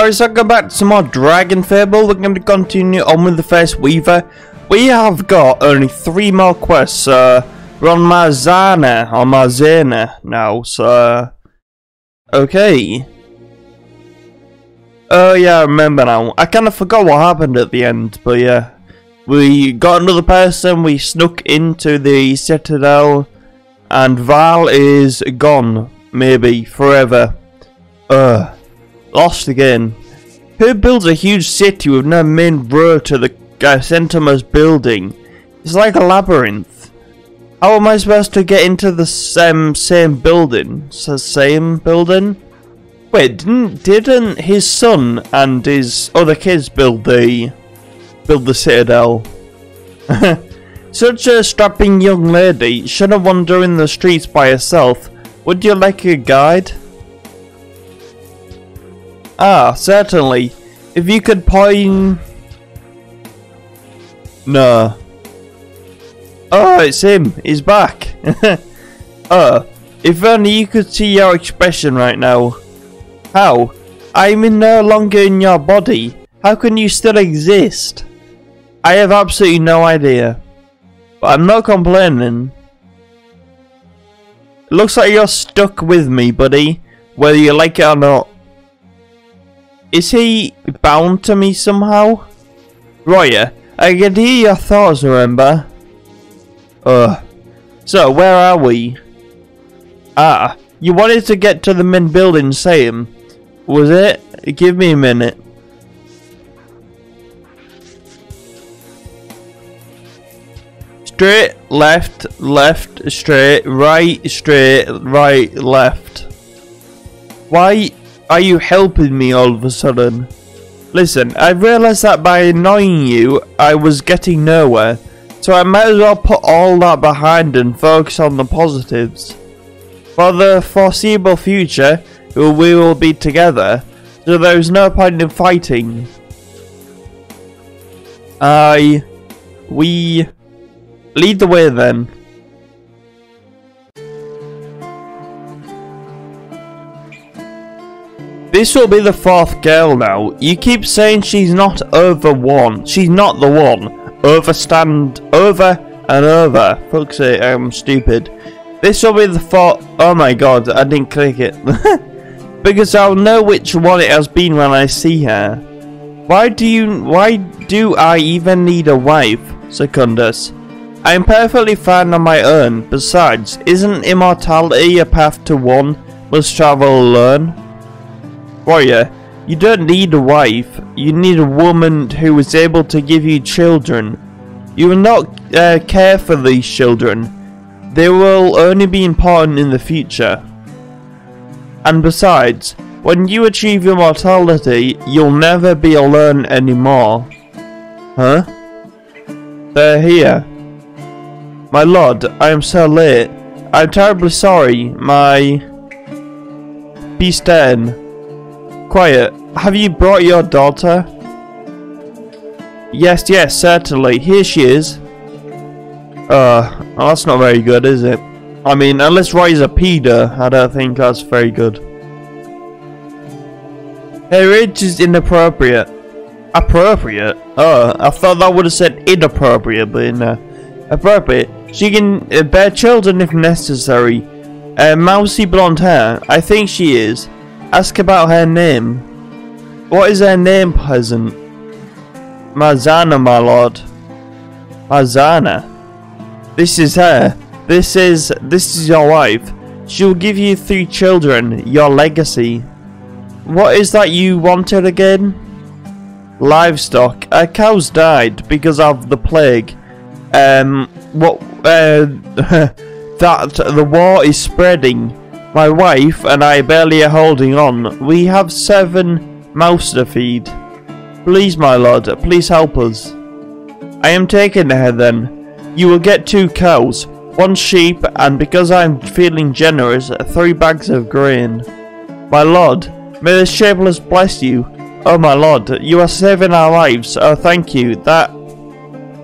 Alright, so go back to some more DragonFable. We're going to continue on with the first Weaver. We have got only three more quests. Uh, we're on Marzanna, or Marzanna now, so... Okay. Oh yeah, I remember now. I kind of forgot what happened at the end, but yeah. We got another person, we snuck into the Citadel, and Vaal is gone, maybe, forever. Ugh. Lost again. Who builds a huge city with no main road to the uh, centermost building? It's like a labyrinth. How am I supposed to get into the same same building? So same building? Wait, didn't didn't his son and his other kids build the build the citadel? Such a strapping young lady shouldn't wander in the streets by herself. Would you like a guide? Ah, certainly. If you could point... No. Oh, it's him. He's back. oh, if only you could see your expression right now. How? I'm no longer in your body. How can you still exist? I have absolutely no idea. But I'm not complaining. looks like you're stuck with me, buddy. Whether you like it or not. Is he bound to me somehow? Roirr, I can hear your thoughts, remember? Ugh. So, where are we? Ah, you wanted to get to the main building, same. Was it? Give me a minute. Straight, left, left, straight, right, straight, right, left. Why are you helping me all of a sudden? Listen, I realised that by annoying you, I was getting nowhere, so I might as well put all that behind and focus on the positives. For the foreseeable future, we will be together, so there is no point in fighting. I... We... Lead the way then. This will be the fourth girl now. You keep saying she's not over one. She's not the one. Overstand over and over. Fuck's sake, I'm stupid. This will be the fourth. Oh my god, I didn't click it. because I'll know which one it has been when I see her. Why do you. Why do I even need a wife? Secundus. I am perfectly fine on my own. Besides, isn't immortality a path to one must travel alone? Warrior, you don't need a wife, you need a woman who is able to give you children. You will not uh, care for these children. They will only be important in the future. And besides, when you achieve immortality, you'll never be alone anymore. Huh? They're here. My lord, I am so late. I'm terribly sorry, my... Be stern. Quiet. Have you brought your daughter? Yes, yes, certainly. Here she is. Uh, well, that's not very good, is it? I mean, unless Roirr's a pedo, I don't think that's very good. Her age is inappropriate. Appropriate? Oh, I thought that would have said inappropriate, but no. Appropriate. She can uh, bear children if necessary. Uh, mousy blonde hair. I think she is. Ask about her name. What is her name, peasant? Marzanna, my lord. Marzanna. This is her. This is this is your wife. She'll give you three children, your legacy. What is that you wanted again? Livestock. Our cows died because of the plague. Um, what? Uh, that the war is spreading. My wife and I barely are holding on. We have seven mouths to feed. Please, my lord, please help us. I am taking her then. You will get two cows, one sheep, and because I am feeling generous, three bags of grain. My lord, may the shapeless bless you. Oh my lord, you are saving our lives. Oh, thank you. That...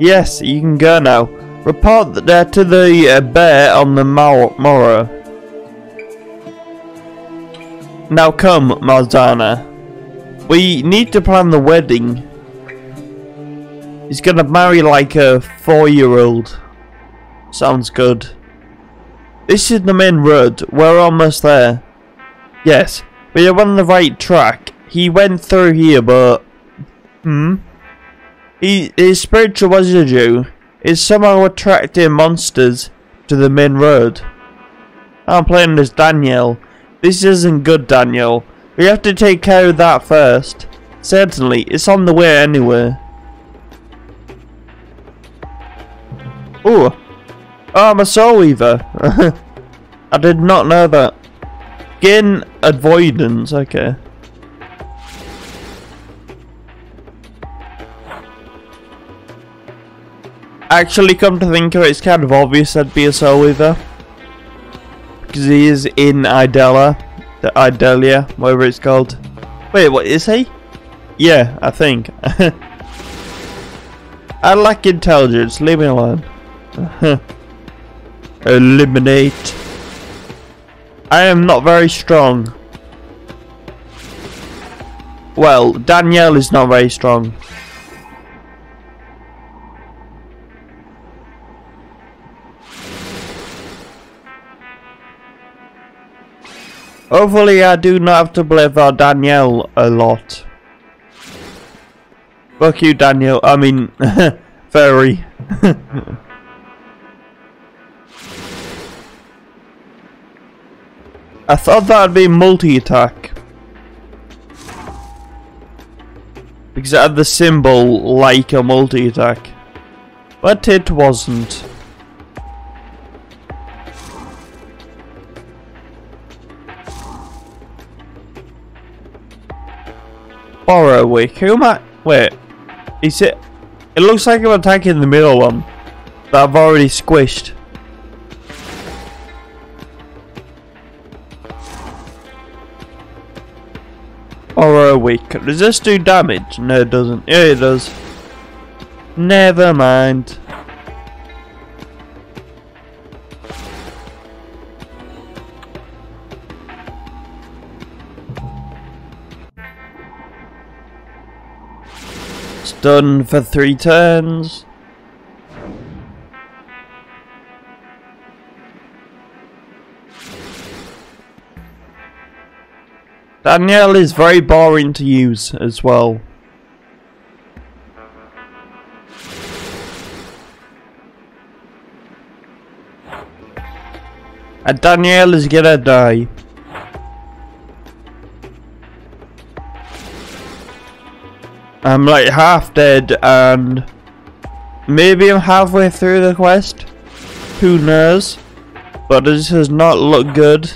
Yes, you can go now. Report that to the uh, bear on the morrow. Now come, Marzanna. We need to plan the wedding. He's gonna marry like a four-year-old. Sounds good. This is the main road. We're almost there. Yes, we are on the right track. He went through here, but... Hmm? He, his spiritual residue is somehow attracting monsters to the main road. I'm playing as Danyel. This isn't good, Danyel. We have to take care of that first. Certainly, it's on the way anyway. Oh, oh, I'm a soul weaver. I did not know that. Gain avoidance, okay. Actually, come to think of it, it's kind of obvious I'd be a soul weaver. He is in Idella. The Idalia, whatever it's called. Wait, what is he? Yeah, I think. I lack intelligence, leave me alone. Eliminate. I am not very strong. Well, Danyel is not very strong. Hopefully I do not have to play for Danyel a lot. Fuck you Danyel, I mean, fairy. I thought that'd be multi-attack. Because it had the symbol like a multi-attack. But it wasn't. Borrowick, who am I? Wait, is it? It looks like I'm attacking the middle one that I've already squished. Or a week. Does this do damage? No, it doesn't. Yeah, it does. Never mind. Stun for three turns. Danyel is very boring to use as well. And Danyel is gonna die. I'm like half dead and maybe I'm halfway through the quest. Who knows? But this does not look good.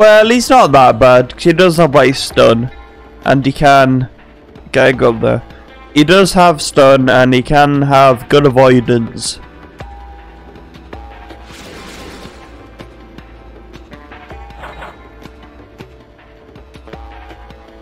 Well, he's not that bad. He does have like stun, and he can get up uh, there. He does have stun, and he can have good avoidance.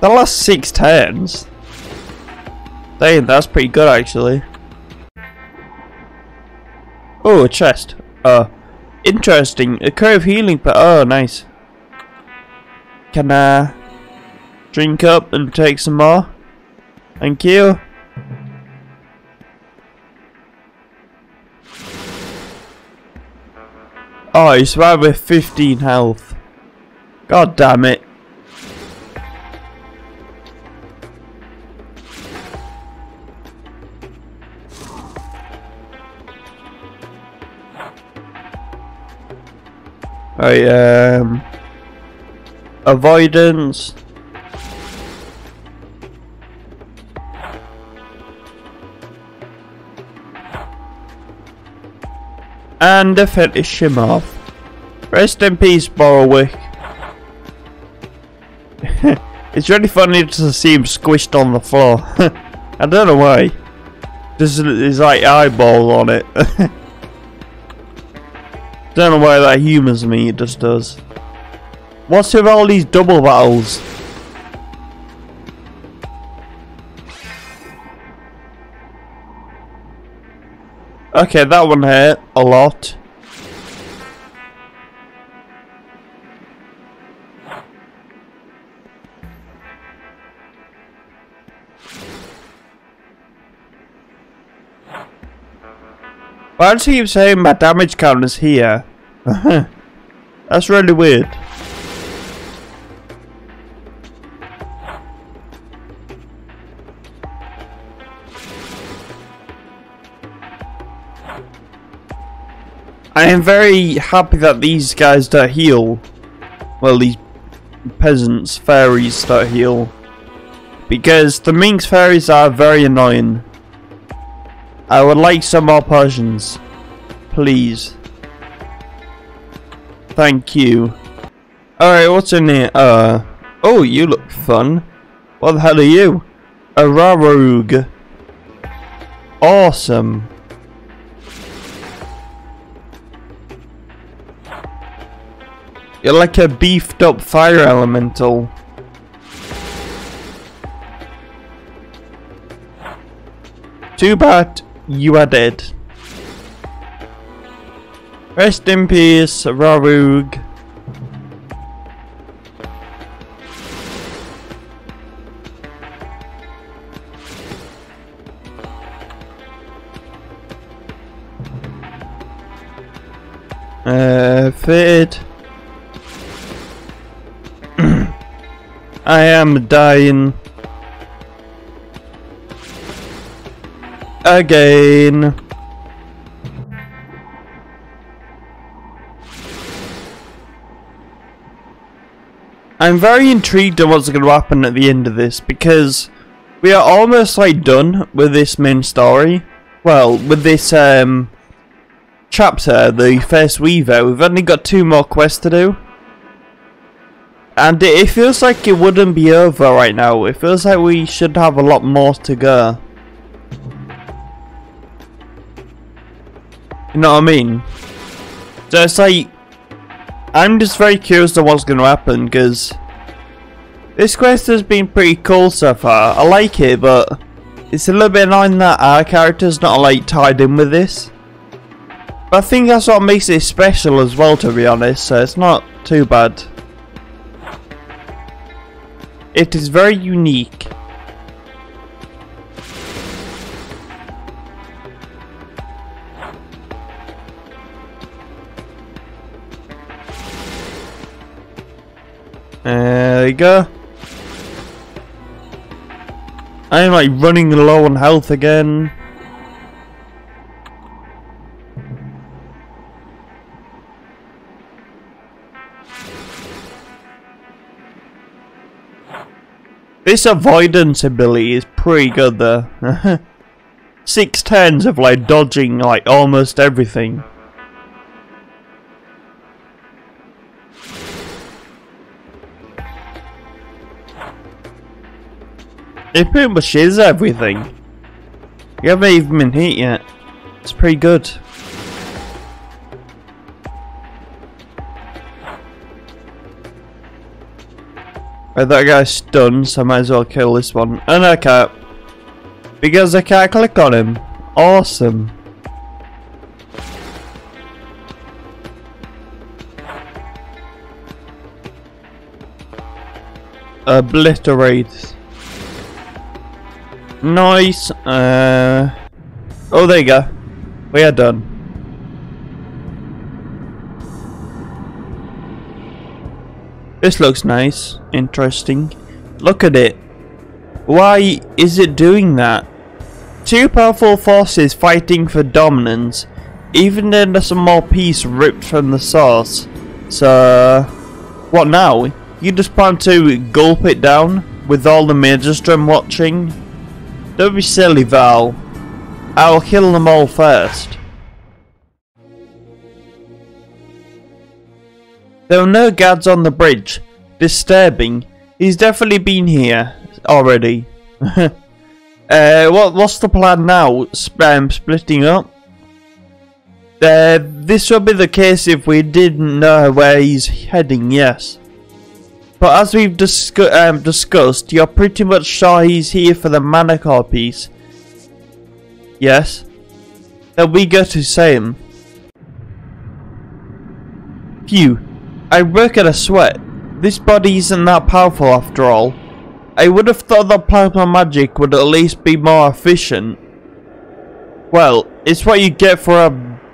The last six turns. Dang, that's pretty good actually. Oh, a chest. Uh, interesting. A curve healing, but oh, nice. Can I drink up and take some more? Thank you. Oh, he's survived with 15 health. God damn it. Right, um avoidance. And the finish him off. Rest in peace, Borwick. it's really funny to see him squished on the floor. I don't know why. There's, there's like eyeball on it. don't know why that humors me, it just does. What's with all these double battles? Okay, that one hurt a lot. Why does he keep saying my damage count is here? That's really weird. I am very happy that these guys don't heal. Well, these peasants, fairies don't heal. Because the Minx fairies are very annoying. I would like some more potions. Please. Thank you. Alright, what's in here? Uh, oh, you look fun. What the hell are you? A Rarug. Awesome. You're like a beefed up fire elemental. Too bad you are dead. Rest in peace, Rarug. Uh, fitted. I am dying. Again. I'm very intrigued on what's going to happen at the end of this because we are almost like done with this main story. Well, with this um, chapter, the first Weaver, we've only got two more quests to do. And it feels like it wouldn't be over right now. It feels like we should have a lot more to go. You know what I mean? So it's like, I'm just very curious to what's going to happen because this quest has been pretty cool so far. I like it, but it's a little bit annoying that our character's not like tied in with this. But I think that's what makes it special as well, to be honest. So it's not too bad. It is very unique. There we go. I'm like running low on health again. This avoidance ability is pretty good though. Six turns of like dodging like almost everything. It pretty much is everything. You haven't even been hit yet. It's pretty good. Right, that guy's stunned, so I might as well kill this one. And I can't. Because I can't click on him. Awesome. Obliterate. Nice. Uh, oh, there you go. We are done. This looks nice. Interesting. Look at it. Why is it doing that? Two powerful forces fighting for dominance. Even then there's some more piece ripped from the source. So, what now? You just plan to gulp it down with all the Maelstrom watching? Don't be silly, Vaal. I'll kill them all first. There are no guards on the bridge. Disturbing. He's definitely been here already. uh, what what's the plan now? um, splitting up? Uh, this would be the case if we didn't know where he's heading, yes. But as we've discu um, discussed, you're pretty much sure he's here for the Manticore piece. Yes? Then we go to same. Phew. I work at a sweat. This body isn't that powerful after all. I would have thought that plasma magic would at least be more efficient. Well, it's what you get for a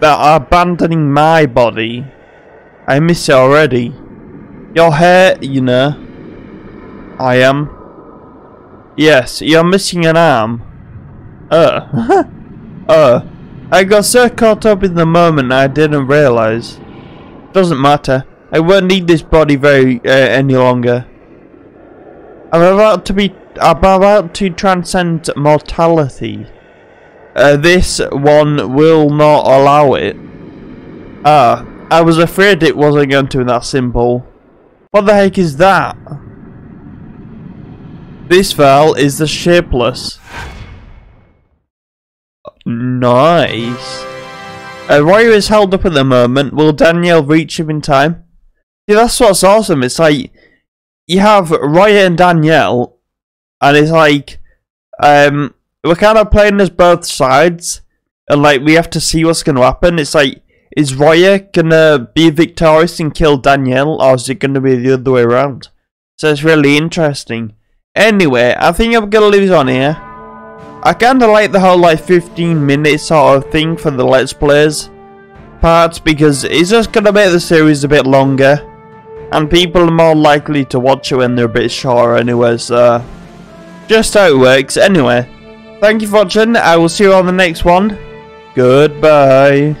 that are abandoning my body. I miss it already. Your hair, you know. I am. Yes, you're missing an arm. Uh. uh. I got so caught up in the moment I didn't realise. Doesn't matter. I won't need this body very uh, any longer. I'm about to be. I'm about to transcend mortality. Uh, this one will not allow it. Ah, I was afraid it wasn't going to be that simple. What the heck is that? This file is the shapeless. Nice. Uh, Roirr is held up at the moment. Will Danyel reach him in time? See, that's what's awesome. It's like you have Roirr and Danyel, and it's like um, we're kind of playing as both sides, and like we have to see what's going to happen. It's like is Roirr gonna be victorious and kill Danyel, or is it gonna be the other way around? So it's really interesting. Anyway, I think I'm gonna leave it on here. I kinda like the whole like 15 minute sort of thing for the Let's Plays parts because it's just gonna make the series a bit longer. And people are more likely to watch it when they're a bit shorter anyway, so... Just how it works. Anyway, thank you for watching. I will see you on the next one. Goodbye.